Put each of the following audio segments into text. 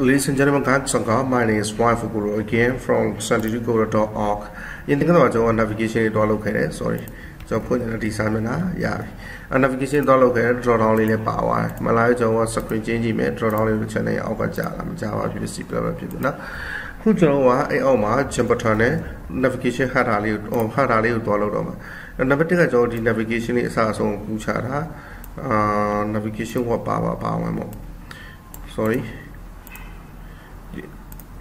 Ladies and gentlemen, guys, my name is Wife Guru again from santituguru.org. ယင်းတကတော့ကျွန်တော် navigation တွေတွားလုပ်ခဲ့တယ် sorry ကျွန်တော်ဖွင့်နေတဲ့ဒီစာမျက်နှာရပြီ။ navigation တွားလုပ်ခဲ့တဲ့ drop down လေးလည်းပါသွားတယ်။မလာရကျွန်တော် screen change ကြည့်မယ် drop down လေးကို channel ရဲ့အောက်ကကြာလာမကြာပါဖြစ်စီပြပဲဖြစ်ပြီနော်။ခုကျွန်တော်ကအဲ့အောက်မှာ jump button နဲ့ navigation header လေးကို header လေးကိုတွားလုပ်တော့မှာ။ number 1ကကျွန်တော်ဒီ navigation လေးအစားအဆုံးပူချတာအာ navigation ကပါပါပါဝင်မို့ sorry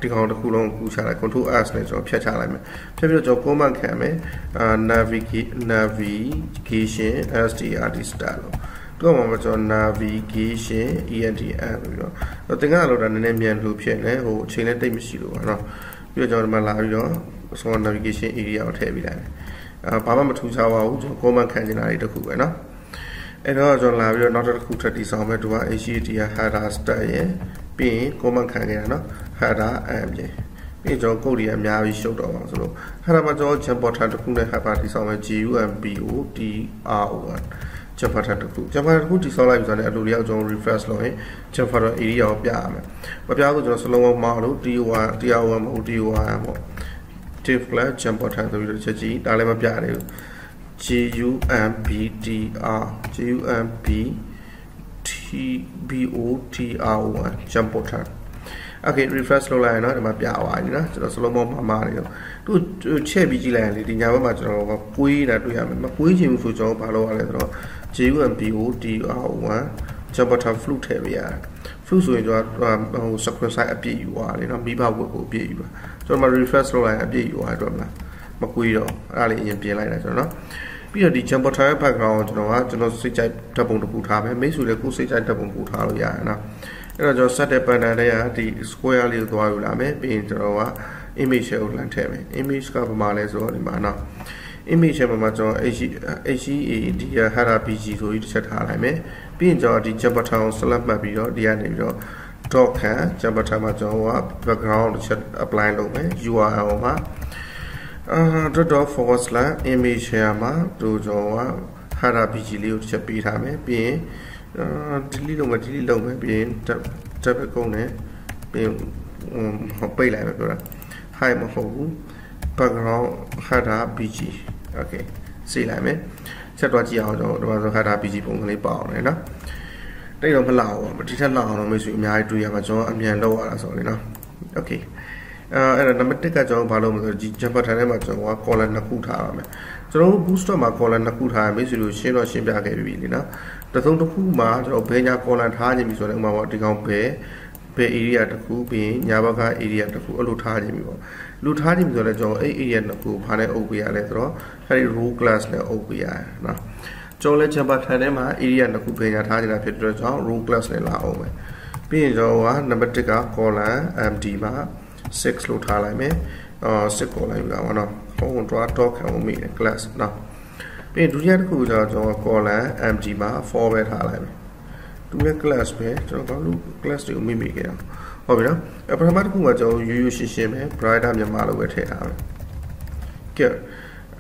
ဒီကောင်တစ်ခုလုံးကူးချလိုက် control s နဲ့ကျွန်တော်ဖြတ်ချလိုက်မယ်ဖြတ်ပြီးတော့ကျွန်တော် command ခံမယ်အာ navigate navigation strt style လို့တော့မှကျွန်တော် navigation entm ပြီးတော့သင်္ကန်းလောက်တာနည်းနည်းမြန်လို့ဖြစ်နေဟိုအချိန်လည်းတိတ်မရှိလို့ပါเนาะပြီးတော့ကျွန်တော်ဒီမှာလာပြီးတော့ဆို navigation area ကိုထည့်ပေးလိုက်မယ်အာဘာမှမထူးခြားပါဘူးကျွန်တော် command ခံနေတာတွေတခုပဲเนาะအဲ့တော့ကျွန်တော်လာပြီးတော့နောက်တစ်ခုထပ်တည်ဆောင်မယ်သူက HTTP header style ရယ်ပြီးရင် comment ခံခဲ့တာเนาะ header အပြင်ပြီးကျွန်တော်ကုတ်တွေအများကြီးရှုပ်တော့ပါဆိုလို့ header မှာကျွန်တော် jump button တစ်ခုနဲ့ header တည်ဆောင်မယ် GUMBOTRON jump button တစ်ခု jump button တစ်ခုတည်ဆောက်လိုက်ပြီဆိုတော့အလိုလျောက်ကျွန်တော် refresh လုပ်ရင် jump button area ကိုပြရမယ်မပြဆိုကျွန်တော်စလုံးဝမောက်လို့ TOR TOR မဟုတ် TOR ပေါ့ div class jump button ဆိုပြီးတော့ချက်ကြည့်ဒါလည်းမပြရဘူး GUMBTR GUMB TBOTR1 jump button okay refresh လုပ်လိုက်ရင်တော့ဒီမှာပြသွားပြီနော်ကျွန်တော် slow mo မှာမှာနေတော့သူချက်ပြီးကြည့်လိုက်ရင်လေဒီညာဘက်မှာကျွန်တော်ပွေးတာတွေ့ရမယ်မပွေးချင်ဘူးဆိုကျွန်တော်ဘာလုပ်ရလဲဆိုတော့ GUMBOTR1 jump button flute ထည့်ပေးရတယ် flute ဆိုရင်ကျွန်တော်ဟို screen size အပြည့်ယူသွားတယ်နော်မိဘဝက်ကိုအပြည့်ယူတာကျွန်တော်မှ refresh လုပ်လိုက်ရင်အပြည့်ယူသွားတယ်တော့မလားမကွေးတော့အဲ့ဒါလေးအရင်ပြင်လိုက်တာကျွန်တော်နော်ပြီးတော့ဒီ jump button ရဲ့ background ကိုကျွန်တော်ကကျွန်တော်စိတ်ကြိုက်ဓာတ်ပုံတစ်ခုထားမယ်မိတ်ဆွေလည်းကိုယ်စိတ်ကြိုက်ဓာတ်ပုံပို့ထားလို့ရတယ်နော် အဲ့တော့ကျွန်တော် set တဲ့ panel တွေကဒီ square လေးကိုသွားယူလာမယ်ပြီးရင်ကျွန်တော်က image ကိုလှမ်းထည့်မယ် image ကဘာမှလဲဆိုတော့ဒီမှာနော် image မှာကျွန်တော် HEAD ရ header pg ဆိုပြီးတစ်ချက်ထားလိုက်မယ်ပြီးရင်ကျွန်တော်ဒီ jump button ကို select မှတ်ပြီးတော့ဒီကနေပြီးတော့ dot ခံ jump button မှာကျွန်တော်က background တစ်ချက် apply လုပ်မယ် URL မှာအာ dot forward slash image share မှာတို့ကျွန်တော်က header pg လေးကိုတစ်ချက်ပေးထားမယ်ပြီးရင် အာ delete လုပ်မယ် delete လုပ်မယ်ပြီးရင် tab ကုန်းနဲ့ပြီးရင်ဟိုပိတ်လိုက်မယ်ပြောတာ high မဟုတ်ဘူး background header pg okay စေးလိုက်မယ်ဆက်တော့ကြည့်အောင်ကျွန်တော်ဒီမှာဆို header pg ပုံစံလေးပေါအောင်လေနော်တိတ်တော့မလောက်ဘူးဒီထက်လောက်အောင်တော့မိတ်ဆွေအများကြီးတွေ့ရမှာကျွန်တော်အမြန်လောက်ရတာဆိုလေနော် okay အဲအဲ့ဒါနံပါတ်1ကကျွန်တော်ဘာလို့မလဲဒီ jumper ထဲမှာကျွန်တော်က column နှစ်ခုထားပါမယ်ကျွန်တော်တို့ booster မှာ column နှစ်ခုထားရမယ်ဆိုလို့ရှင်းတော့ရှင်းပြခဲ့ပြီလေနော် တသုံးတစ်ခုမှာကျွန်တော်ဘယ်ညာ column ထားခြင်းပြီဆိုတော့ဥပမာပေါ့ဒီကောင်ဘယ်ဘယ် area တစ်ခုပြီးရင်ညာဘက်က area တစ်ခုအဲ့လိုထားခြင်းပြီပေါ့လူထားခြင်းပြီဆိုတော့ကျွန်တော်အဲ့ area နှစ်ခုဘာနဲ့အုပ်ပေးရလဲဆိုတော့အဲ့ဒီ row class နဲ့အုပ်ပေးရတယ်နော်ကျွန်တော်လည်း jumper ထဲထဲမှာ area နှစ်ခုဘယ်ညာထားခြင်းတာဖြစ်တဲ့အတွက်ကြောင့် row class နဲ့လာအောင်မယ်ပြီးရင်ကျွန်တော်က number 1က column empty မှာ6လို့ထားလိုက်မယ်အာ6ပေါ်လိုက်ပြီပါနော်ဟို draw talk ခံလို့မိတယ် class နော် ပြီးဒုတိယတစ်ခုကျတော့ကျွန်တော် column empty မှာ4ပဲထားလိုက်မယ်သူရဲ့ class ပဲကျွန်တော်ဘာလို့ class တွေကိုမိမိခဲ့အောင်ဟုတ်ပြီနော်အပထမတစ်ခုကကျွန်တော်ရိုးရိုးရှင်းရှင်းပဲ brighter မြန်မာလို့ပဲထည့်ထားမယ်ကဲ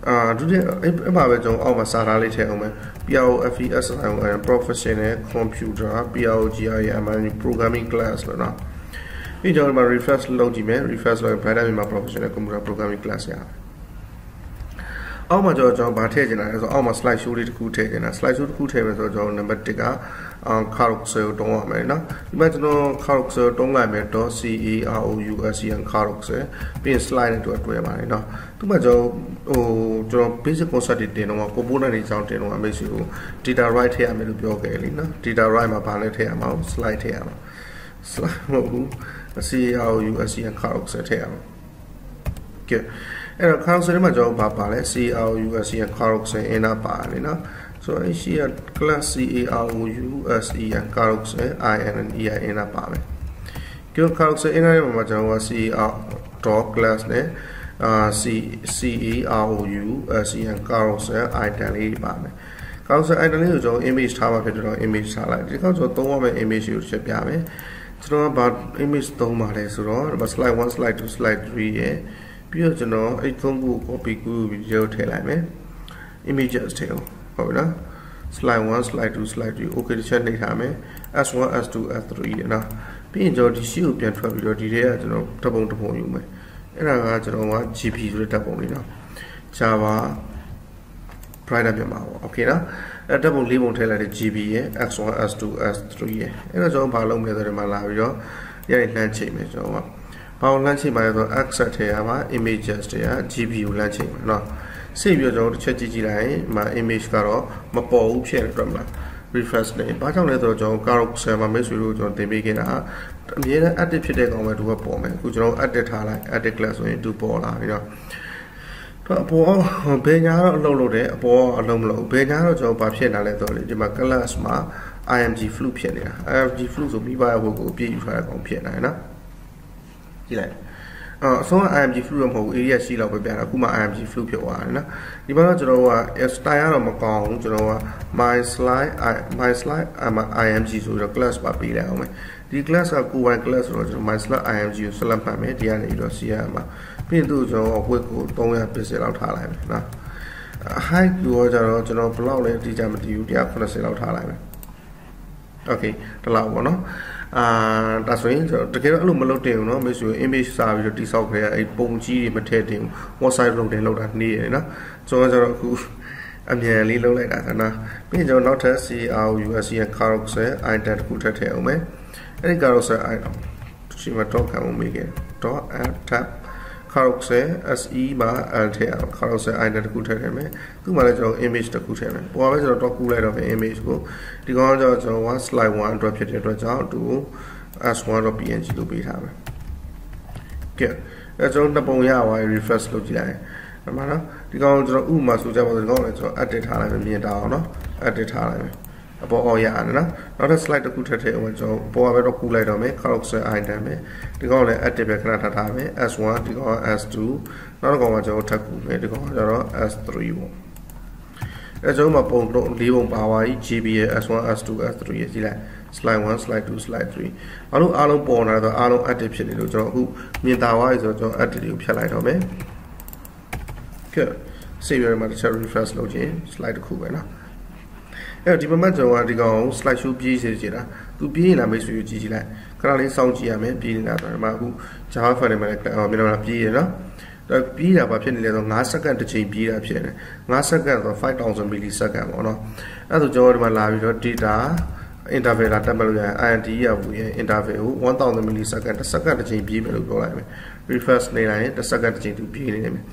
အာဒုတိယအဲ့မှာပဲကျွန်တော်အောက်မှာစာသားလေးထည့်အောင်မယ် PROFESION professional computer PROGRAM programming class လို့နော်ပြီးကျွန်တော်ဒီမှာ refresh လုပ်ကြည့်မယ် refresh လုပ်ရင် Brighter မြန်မာ Professional Computer Programming Class ရအော က်မှာကျွန်တော်ကျွန်တော်ဗာထည့်ချင်တာလဲဆိုအောက်မှာ slide show လေးတစ်ခုထည့်ချင်တာ slide show တစ်ခုထည့်မယ်ဆိုတော့ကျွန်တော် number 1က carousel ကိုတုံးရမယ်နော်ဒီမှာကျွန်တော် carousel တုံးလိုက်မယ် .carousel carousel ပြီးရင် slide နဲ့တွေ့တွေ့ပါတယ်နော်ဒီမှာကျွန်တော်ဟိုကျွန်တော် basic concept တွေတင်တော့ component တွေအကြောင်းတင်တော့အမေစုကို data write ထည့်ရမယ်လို့ပြောခဲ့လीနော် data write မှာဗာလဲထည့်ရမှာ slide ထည့်ရမှာ slide မဟုတ်ဘူး CRU SCN ခါတော့ဆက်ထည့်ရအောင်ကဲ အဲ့တော့ခါဆိုတဲ့မှာကျွန်တော်ဘာပါလဲ CRU SCN ခါတော့ဆက်အင်းနာပါတယ်နော်ဆိုတော့ရှိရ class CARU SEN ခါတော့ဆက် INN EIN ပါမယ်ကဲခါတော့ဆက်အင်းနာရဲ့မှာကျွန်တော်က CR dot class နဲ့အာ C CARU SEN ခါတော့ဆက် item လေးပါမယ်ကောင်းစ item လေးကိုကျွန်တော် image ထားမှာဖြစ်တော့ image ထားလိုက်ဒီကောက်ကျွန်တော်သုံးရမယ့် image ကိုချက်ပြမယ်ကျွန်တော်ကဘာ image သုံးပါလဲဆိုတော့ဒီမှာ slide 1 slide 2 slide 3ရယ် ပြီးတော့ကျွန်တော်အဲ့သုံးခု copy ကူးပြီးရုပ်ထည့်လိုက်မယ် images ထည့်အောင်ဟုတ်ပြီနော် slide 1 slide 2 slide 3 okay တစ်ချက်နှိပ်ထားမယ် s1 s2 s3 ရယ်နော်ပြီးရင်ကျွန်တော်ဒီ sheet ကိုပြန်ထွက်ပြီးတော့ဒီထဲကကျွန်တော်ဓာတ်ပုံတစ်ပုံယူမယ်အဲ့ဒါကကျွန်တော်က GP ဆိုတဲ့ဓာတ်ပုံလေးနော် Java provider ပြန်ပါပေါ့ okay နော်အဲ့ဓာတ်ပုံ၄ပုံထည့်လိုက်တဲ့ GB ရဲ့ X1 S2 S3 ရဲ့အဲ့တော့ကျွန်တော်ဘာလုပ်မလဲဆိုတော့ဒီမှာလာပြီးတော့ရရလှမ်းချိန်မယ်ကျွန်တော်က ဘာလို့လှမ်းချိန်ပါလဲဆိုတော့ access ထဲရမှာ images တွေက GB ကိုလှမ်းချိန်မယ်နော်စိတ်ပြီးတော့ကျွန်တော်တစ်ချက်ကြည့်ကြည့်လိုက်ရင်ဒီမှာ image ကတော့မပေါ်ဘူးဖြစ်နေတော့မလား refresh နေဘာကြောင့်လဲဆိုတော့ကျွန်တော် Carol server မိတ်ဆွေတို့ကျွန်တော်တင်ပေးခဲ့တာအမြဲတမ်း active ဖြစ်တဲ့ကောင်ပဲသူကပေါ်မယ်အခုကျွန်တော် active ထားလိုက် active class ဆိုရင်သူပေါ်လာပြီးတော့တော့အပေါ်ဘယ်ညာတော့အလုပ်လုပ်တယ်အပေါ်အလုံးမလုပ်ဘယ်ညာတော့ကျွန်တော်ဘာဖြစ်လာလဲဆိုတော့ဒီမှာ class မှာ img flu ဖြစ်နေတာ img flu ဆိုမိဘရဲ့ဟိုကိုအပြည့်ယူထားတဲ့ကောင်ဖြစ်နေတယ်နော် ကြည့်လိုက်အော်အဆုံး IMG flu တော့မဟုတ်ဘူး area ရှိလောက်ပဲပြတာအခုမှ IMG flu ဖြစ်သွားတယ်နော်ဒီမှာတော့ကျွန်တော်တို့က style ကတော့မကောင်းဘူးကျွန်တော်က my slide my slide IMG ဆိုတော့ class ပါပေးလိုက်အောင်မယ်ဒီ class ကကိုယ်ပိုင် class ဆိုတော့ကျွန်တော် my slide IMG ကိုဆက်လက်မှတ်မယ်ဒီကနေပြီးတော့ CR မှာပြီးရင်သူ့ကျွန်တော် width ကို300 pixel လောက်ထားလိုက်မယ်နော် height ကိုကျတော့ကျွန်တော်ဘယ်လောက်လဲအတိအကျမသိဘူး190လောက်ထားလိုက်မယ် okay ဒီလောက်ပေါ့နော် အာဒါဆိုရင်ကျွန်တော်တကယ်တော့အဲ့လိုမလုပ်တင်ဘူးเนาะမိတ်ဆွေ image စာပြီးတော့တိဆောက်ခဲ့ရအဲ့ပုံကြီးတွေမထည့်တင်ဘူး website လုပ်တင်လောက်တာနေရတယ်เนาะကျွန်တော်ကျတော့အခုအမြန်လေးလုပ်လိုက်တာကနော်ပြီးရင်ကျွန်တော်နောက်ထပ် CRUSC ရဲ့ carousel item တစ်ခုထပ်ထည့်အောင်မယ်အဲ့ဒီ carousel item ရှိမှာ dot ခံအောင်မေးခဲ့ dot add tab carousel se မှာ add ထည့်အောင် carousel item တစ်ခုထည့်ထည့်မယ်သူ့မှာလည်းကျွန်တော် image တစ်ခုထည့်မယ်ပေါ်ပဲကျွန်တော် dot ကူးလိုက်တော့မယ် image ကိုဒီကောင်ကျတော့ကျွန်တော်က slide 1အတွက်ဖြစ်တဲ့အတွက်ကြောင့်သူ s1.png လို့ပေးထားမယ်ကဲအဲကျွန်တော်နှစ်ပုံရသွားပြီ refresh လုပ်ကြည့်လိုက်အမှန်နော်ဒီကောင်ကျွန်တော်ဥပမာဆိုကြပါစို့ဒီကောင်လည်းကျွန်တော် edit ထားလိုက်မယ်မြင်တာအောင်နော် edit ထားလိုက်မယ် အပေါ်အော်ရတယ်နော်နောက်ထပ် slide တစ်ခုထပ်ထည့်အောင်ကျွန်တော်ပေါ်ပဲတော့ကူးလိုက်တော့မယ် carousel item ပဲဒီကောင်လည်း edit ပဲခဏထားထားမယ် s1 ဒီကောင် s2 နောက်တစ်ကောင်ကကျွန်တော်ထပ်ကူးမယ်ဒီကောင်ကကျတော့ s3 ပေါ့အဲကျွန်တော်မှာပုံတော့၄ပုံပါသွားပြီ GB ရဲ့ S1 S2 S3 ရဲ့ကြည့်လိုက် slide 1 slide 2 slide 3အားလုံးအားလုံးပေါ်လာတော့အားလုံး active ဖြစ်နေလို့ကျွန်တော်အခုမြင်သာသွားပြီဆိုတော့ကျွန်တော် active ကိုဖြတ်လိုက်တော့မယ်ကဲ save ရမှာတစ်ချက် refresh လုပ်ခြင်း slide တစ်ခုပဲနော် အဲ့တော့ဒီမှာကျွန်တော်ကဒီကောင် slide show ပြေးစေချင်တာသူပြေးရင်လားမိတ်ဆွေကိုကြည့်ကြည့်လိုက်ခဏလေးစောင့်ကြည့်ရမယ်ပြေးနေတာဆိုတော့ဒီမှာအခု Java file မှာလည်းမြန်မာမှာပြေးရနော်တော့ပြီးတာဘာဖြစ်နေလဲဆို9စက္ကန့်တစ်ချိန်ပြီးတာဖြစ်နေ9စက္ကန့်ဆို5000 millisecond ပေါ့နော်အဲ့ဒါဆိုကျွန်တော်ဒီမှာလာပြီးတော့ data interval လာတက်မှတ်လို့ရရင် INT ရဘူးရဲ့ interval ကို1000 millisecond တစ်စက္ကန့်တစ်ချိန်ပြီးမယ်လို့ပြောလိုက်မယ် refresh နေလိုက်ရင်တစ်စက္ကန့်တစ်ချိန်သူပြီးနေနေမယ်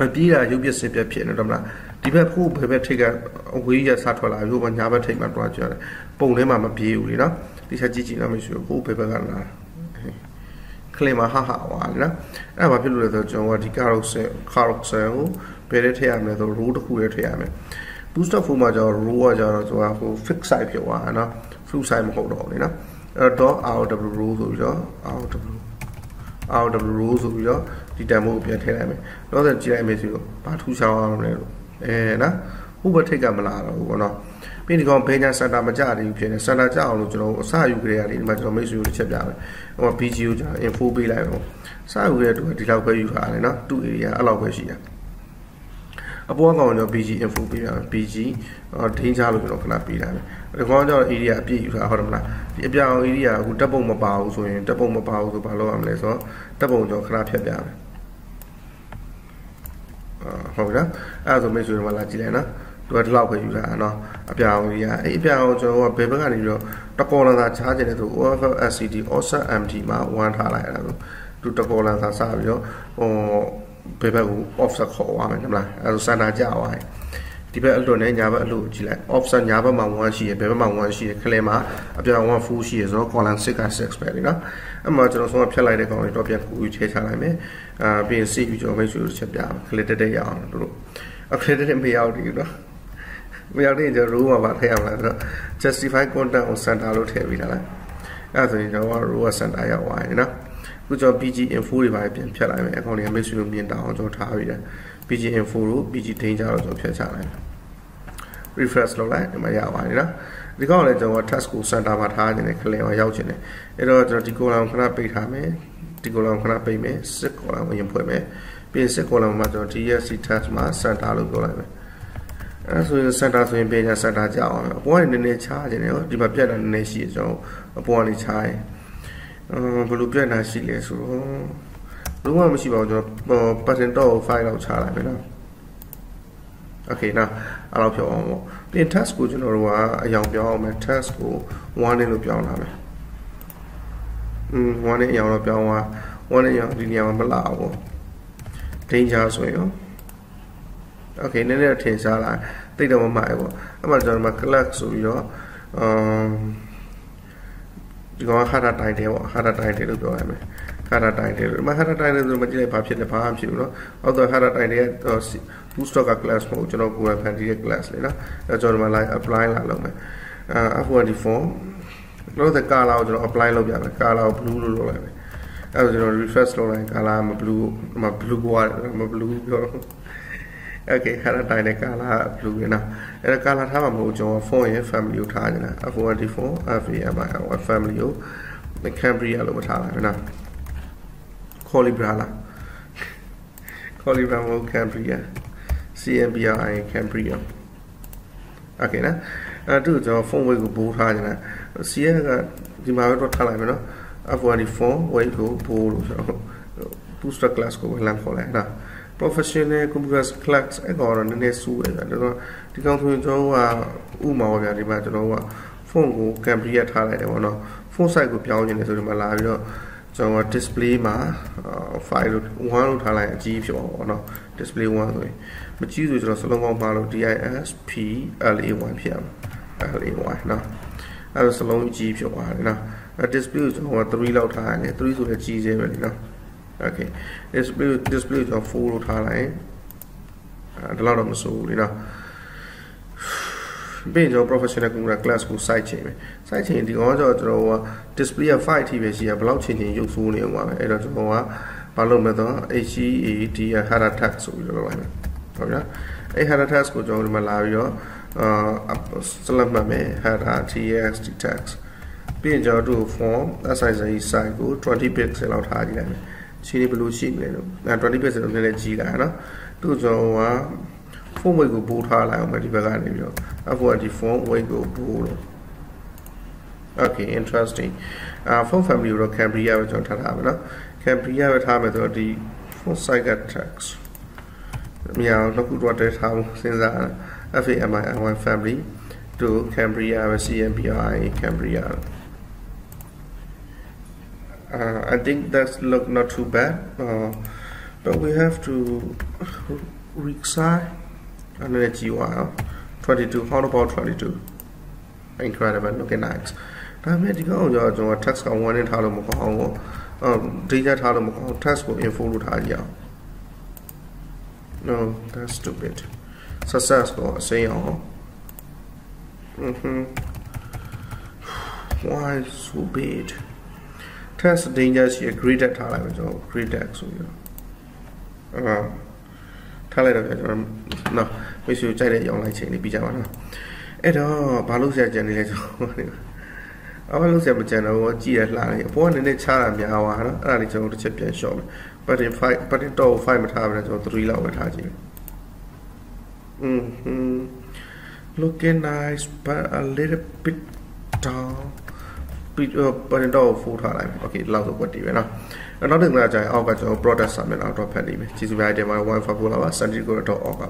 မပြီးတာရုပ်ပြစင်ပြဖြစ်နေတော့မလားဒီဘက်ဖို့ဘယ်ဘက်ထိပ်ကအဝေးရစထွက်လာပြီဟိုဘညာဘက်ထိပ်မှာတွားကြတယ်ပုံထဲမှာမပြေးဘူးလေနော်ဒီချက်ကြည့်ကြည့်တော့မရှိဘူးဟိုဘယ်ဘက်ကလာကလင်မှာဟာဟာဝါလေနော်အဲ့ဘာဖြစ်လို့လဲဆိုတော့ကျွန်တော်ကဒီ carousel carousel ကိုဘယ်ထဲထည့်ရမလဲဆို row တစ်ခုထဲထည့်ရမယ် booster form မှာကျတော့ row ကကျတော့ဆိုတာဟို fix size ဖြစ်သွားတာနော် flu size မဟုတ်တော့ဘူးလေနော်အဲ့တော့ row ဆိုပြီးတော့ row row row ဆိုပြီးတော့ဒီတန်ဖိုးကိုပြန်ထည့်လိုက်မယ်တော့ဆက်ကြည့်လိုက်မယ်ဆိုတော့ဘာထူးခြားအောင်လဲလို့အဲနော်ဟိုဘထိတ်ကမလာတော့ဘူးပေါ့နော်ပြီးဒီကောင်ဘေးညာစင်တာမကြသေးဘူးဖြစ်နေစင်တာကြအောင်လို့ကျွန်တော်အစယူကြရတယ်ဒီမှာကျွန်တော်မိတ်ဆွေကိုတစ်ချက်ပြမယ်ဟို BG ကိုကျွန်တော် info ပေးလိုက်တော့စယူရတဲ့သူကဒီလောက်ပဲယူထားတယ်နော်သူ့ area အဲ့လောက်ပဲရှိတယ် အပေါ်ကောင်ကျွန်တော် BG info ပေးရမယ် BG ဒင်းချလို့ကျွန်တော်ခဏပေးလိုက်မယ်ဒီကောင်ကျတော့ area အပြည့်ယူထားဟုတ်တယ်မလားဒီအပြောင် area အခုတက်ပုံမပါဘူးဆိုရင်တက်ပုံမပါဘူးဆိုဘာလုပ်ရမလဲဆိုတော့တက်ပုံကျွန်တော်ခဏဖြတ်ပြမယ်ဟုတ်ပြီနော်အဲ့ဒါဆိုမိတ်ဆွေတို့မလာကြည့်လိုက်နော်သူကဒီလောက်ပဲယူတာနော်အပြောင်ကြီးကအဲ့အပြောင်ကျွန်တော်ကဘယ်ဘက်ကနေပြီးတော့တကောလန်သာချားကျင်တဲ့သူ OFF SCD offset MT မှာ1ထားလိုက်ရတာဆိုသူတကောလန်သာစပြီးတော့ဟို ဘယ်ဘက်ကို offset ခေါ်သွားမယ်နော်အဲ့ဒါစန္ဒာကြသွားတယ်ဒီဘက်အလွန်နဲ့ညာဘက်အလို့ကြည့်လိုက် offset ညာဘက်မှာ1ရှိရယ်ဘယ်ဘက်မှာ1ရှိရယ်ခလဲမှာအပြောင်1 full ရှိရယ်ဆိုတော့ column 6က6ပဲလीနော်အဲ့မှာကျွန်တော်ဆုံးဖြတ်လိုက်တဲ့ကောင်လေးတော့ပြန်ကူယူချဲချလိုက်မယ်အာပြီးရင် CPU ကျွန်တော်မိတ်ဆွေတို့ချက်ပြမယ်ခလက်တက်တက်ရအောင်တို့အခလက်တက်မရောက်ဘူးနော်မရောက်တဲ့ကျွန်တော် row မှာပါထည့်ရမှာဆိုတော့ justify content ကို center လို့ထည့်ပေးထားလိုက်အဲ့ဒါဆိုရင်ကျွန်တော် row က center ရောက်သွားပြီနော် ခုကျွန်တော် PG info တွေပါပြန်ဖြတ်လိုက်မယ်အကောင့်လေးမိတ်ဆွေတို့မြင်တောင်းကျွန်တော်ထားပြီးတယ် PG info တို့ PG danger တို့ကျွန်တော်ဖြတ်ချလိုက်မယ် refresh လုပ်လိုက်ဒီမှာရပါတယ်နော်ဒီကောင်လည်းကျွန်တော် task ကို center မှာထားနေတယ်ခလင်မှာရောက်ချင်တယ်အဲ့တော့ကျွန်တော်ဒီ column ခဏပိတ်ထားမယ်ဒီ column ခဏပိတ်မယ်စစ် column ဝင်ဖွင့်မယ်ပြီးရင်စစ် column မှာကျွန်တော် DSC task မှာ center လို့ပြောလိုက်မယ်အဲဆိုရင်စက်တာဆိုရင်ပြင်ညာစက်တာကြောက်အောင်အပေါ်ကနေနည်းနည်းချားခြင်းတယ်ဟောဒီမှာပြက်တာနည်းနည်းရှိအကြောင်းအပေါ်ကနေချားရင်အမ် ဘယ်လိုပြက်တာရှိလဲဆိုတော့လုံးဝမရှိပါဘူးကျွန်တော် pattern dot file လောက်ချားလိုက်မယ်နော် okay နော်အဲ့လောက်ပြောအောင်ပေါ့ပြင် task ကိုကျွန်တော်တို့ကအယောင်ပြောင်းအောင်မယ် task ကို1နဲ့လို့ပြောင်းလာမယ်อืม1နဲ့အယောင်တော့ပြောင်းသွား1နဲ့အယောင်ဒီနေရာမှာမလာဘူး danger ဆိုရင်ရော okay နည်းနည်းထင်ရှားလာတိတ်တော့မမှန်ဘူးအဲ့မှာကျွန်တော်မှာ class ဆိုပြီးတော့အမ် ဒီကောင်ဟာတာတိုင်တယ်ပေါ့ဟာတာတိုင်တယ်လို့ပြောရမယ်ဟာတာတိုင်တယ်လို့မဟာတာတိုင်တယ်ဆိုမကြည့်လိုက်ဘာဖြစ်လဲဘာမှဖြစ်ဘူးเนาะအောက်တော့ဟာတာတိုင်တယ် bootstrap က class မဟုတ်ကျွန်တော်ကိုယ်ဖန်တီးတဲ့ class လေနော်အဲ့ကျွန်တော်မှာ like apply လာလုပ်မယ်အာ f1d4 လို့တဲ့ color ကိုကျွန်တော် apply လုပ်ပြမယ် color ကို blue လို့လုပ်လိုက်မယ်အဲ့တော့ကျွန်တော် refresh လုပ်လိုက် color မ blue မ blue ကွာမ blue ပြောတော့ okay ခါတိုင်းတဲ့ color blue ရနော်အဲ့ဒါ color ထားမှာမဟုတ်ကျွန်တော် font ရဲ့ family ကိုထားနေတာ f1d4 fami family ကို Cambria လို့မထားလိုက်နော် Colibra လား Colibra မဟုတ် Cambria CMBRI Cambria okay နော်အဲ့တူကျွန်တော် font weight ကိုပိုးထားနေတာ CN ကဒီမှာတော့ထားလိုက်မယ်နော် f1d4 weight ကိုပိုးလို့ဆိုတော့ booster class ကိုဝင်လာခေါ်လိုက်နော် professional computer class အဲ့ကောင်တော့နည်းနည်းစူးတယ်ဗျာဒါတော့ဒီကောင်ဆိုရင်ကျွန်တော်ကဥမာပါဗျာဒီမှာကျွန်တော်ကဖုန်းကို Cambria ထားလိုက်တယ်ပေါ့နော်ဖုန်း site ကိုပြောင်းနေတယ်ဆိုဒီမှာလာပြီးတော့ကျွန်တော် display မှာ file လို့1လို့ထားလိုက်အကြီးဖြစ်ပါပေါ့နော် display 1ဆိုရင်မကြီးဆိုကျွန်တော်စလုံးပေါင်းပါလို့ DISP LA1 ဖြစ်ရမှာ LA1 နော်အဲ့ဒါစလုံးကြီးဖြစ်သွားတယ်နော် display ကိုကျွန်တော်က3လောက်ထားရတယ်3ဆိုလည်းကြီးသေးပဲလीနော် okay display display ကျွန်တော်4လို့ထားလိုက်အဲဒီလောက်တော့မစိုးဘူးလीနော်ပြီးတော့ professional computer class ကို site ချိန်ပဲ site ချိန်ဒီကောင်ကျတော့ကျွန်တော်က display က5အထိပဲရှိရဘယ်လောက်ချိန်ချိန်ရုပ်ဆိုးနေအောင်ပါပဲအဲ့တော့ကျွန်တော်ကဘာလို့မလဲတော့ HEAD header tag ဆိုပြီးတော့လုပ်လိုက်မယ်ဟုတ်ပြီနော်အဲ့ header tag ကိုကျွန်တော်ဒီမှာလာပြီးတော့အာ select မှတ်မယ် header txt tags ပြီးရင်ကျွန်တော်တို့ form size size ကို20 pixel လောက်ထားကြည့်လိုက်မယ် ရှင်းနေဘယ်လိုရှိမလဲလို့အဲ20 pixel တော့နည်းနည်းကြီးလာနော်သူ့ကျွန်တော်က font weight ကိုပိုးထားလိုက်အောင်ပဲဒီဘက်ကနေပြီးတော့ f1 font weight ကိုပိုးလို့ okay interesting အာ font family ကိုတော့ Cambria ပဲကျွန်တော်ထားထားမယ်နော် Cambria ပဲထားမယ်ဆိုတော့ဒီ font size text မြောင်နှစ်ခုတော့တဲထားမှုစဉ်းစား FAMI I1 family to Cambria CMBI Cambria uh, I think that's look not too bad uh, but we have to resize energy while 22 how about 22 incredible looking nice ဒါပေမဲ့ဒီကောင်ကျွန်တော်ကျွန်တော် text က1နဲ့ထားလို့မကောင်းဘူးအော် data ထားလို့မကောင်း text ကို info လို့ထားကြအောင် no that's stupid success ကိုအစိမ်းအောင် mhm why so bad test danger ရှိ graded ထားလိုက်မယ်ကျွန်တော် graded ဆိုပြီးတော့အာထားလိုက်တော့ကျွန်တော်နော်မိတ်ဆွေကြိုက်တဲ့ရောင်းလိုက်ချိန်လေးပြီးကြပါနော်အဲ့တော့ဘာလို့ဆရာကြံနေလဲကျွန်တော်အဘာလို့ဆရာမကြံတော့ကြည့်ရလှတယ်အပေါ်ကနည်းနည်းချားတာများသွားနော်အဲ့ဒါလေးကျွန်တော်တစ်ချက်ပြန်ရှော့မယ် button 5 button top 5မထားဘဲကျွန်တော်3လောက်ပဲထားကြည့်อืม looking nice but a little bit down ပြီးတော့ button top 4ထားလိုက်မယ် okay လောက်ဆိုကွက်တီးပဲနော်နောက်တစ်ခါကျရင်အောက်ကကျွန်တော် product စာမျက်နှာတော့ဖတ်နေပြီကျေးဇူးများတင်ပါတယ်154လောက်ပါ sandy.org ပါ